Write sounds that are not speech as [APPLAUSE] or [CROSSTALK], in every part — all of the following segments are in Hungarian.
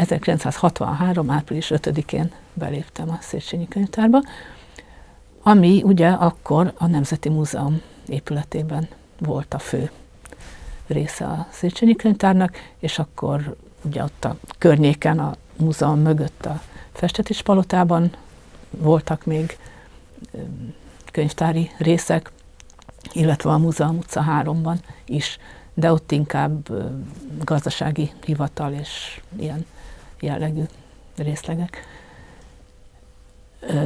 1963. április 5-én beléptem a Széchenyi könyvtárba, ami ugye akkor a Nemzeti Múzeum épületében volt a fő része a Széchenyi könyvtárnak, és akkor ugye ott a környéken, a múzeum mögött a Festetés palotában voltak még könyvtári részek, illetve a Múzeum utca 3-ban is, de ott inkább gazdasági hivatal és ilyen jellegű részlegek.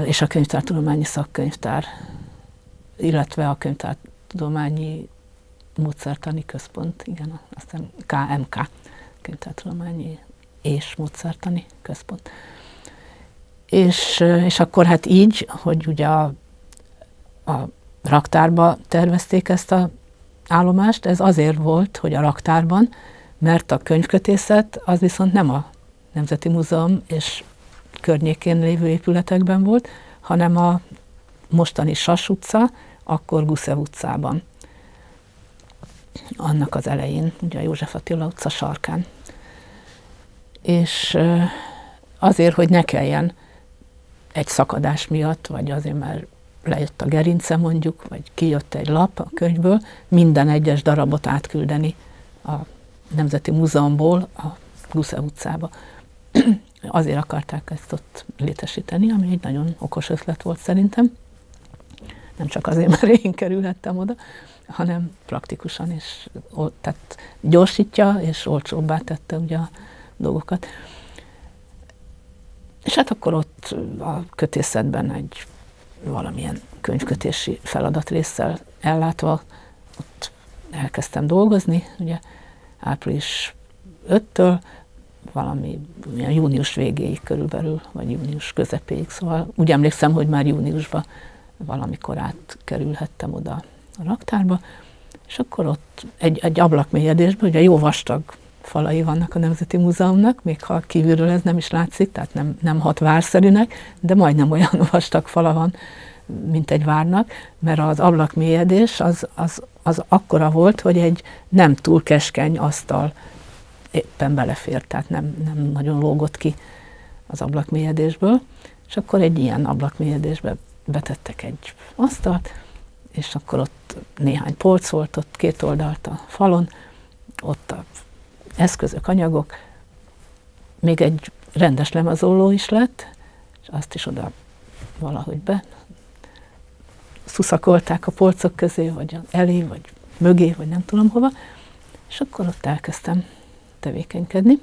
És a könyvtártudományi szakkönyvtár, illetve a könyvtártudományi módszertani központ, igen, aztán KMK, könyvtártudományi és módszertani központ. És, és akkor hát így, hogy ugye a, a raktárba tervezték ezt a állomást, ez azért volt, hogy a raktárban, mert a könyvkötészet az viszont nem a Nemzeti Múzeum és környékén lévő épületekben volt, hanem a mostani Sas utca, akkor Guszev utcában. Annak az elején, ugye a József Attila utca sarkán. És azért, hogy ne kelljen egy szakadás miatt, vagy azért, mert lejött a gerince mondjuk, vagy kijött egy lap a könyvből, minden egyes darabot átküldeni a Nemzeti Múzeumból a Gusze utcába. [CLEARS THROAT] azért akarták ezt ott létesíteni, ami egy nagyon okos ötlet volt szerintem. Nem csak azért, mert én kerülhettem oda, hanem praktikusan is tehát gyorsítja és olcsóbbá tette ugye a dolgokat. És hát akkor ott a kötészetben egy valamilyen könyvkötési feladatrészsel ellátva ott elkezdtem dolgozni, ugye április 5-től valami ilyen június végéig körülbelül, vagy június közepéig, szóval úgy emlékszem, hogy már júniusban valamikor átkerülhettem oda a raktárba, és akkor ott egy, egy ablakmélyedésben, ugye jó vastag falai vannak a Nemzeti Múzeumnak, még ha kívülről ez nem is látszik, tehát nem, nem hat várszerűnek, de majdnem olyan [LAUGHS] vastag fala van, mint egy várnak, mert az ablakmélyedés az, az, az akkora volt, hogy egy nem túl keskeny asztal éppen belefért, tehát nem, nem nagyon lógott ki az ablakmélyedésből, és akkor egy ilyen ablakmélyedésbe betettek egy asztalt, és akkor ott néhány polc volt, ott két oldalt a falon, ott a eszközök, anyagok, még egy rendes lemezoló is lett, és azt is oda valahogy be szuszakolták a polcok közé, vagy elé, vagy mögé, vagy nem tudom hova, és akkor ott elkezdtem tevékenykedni.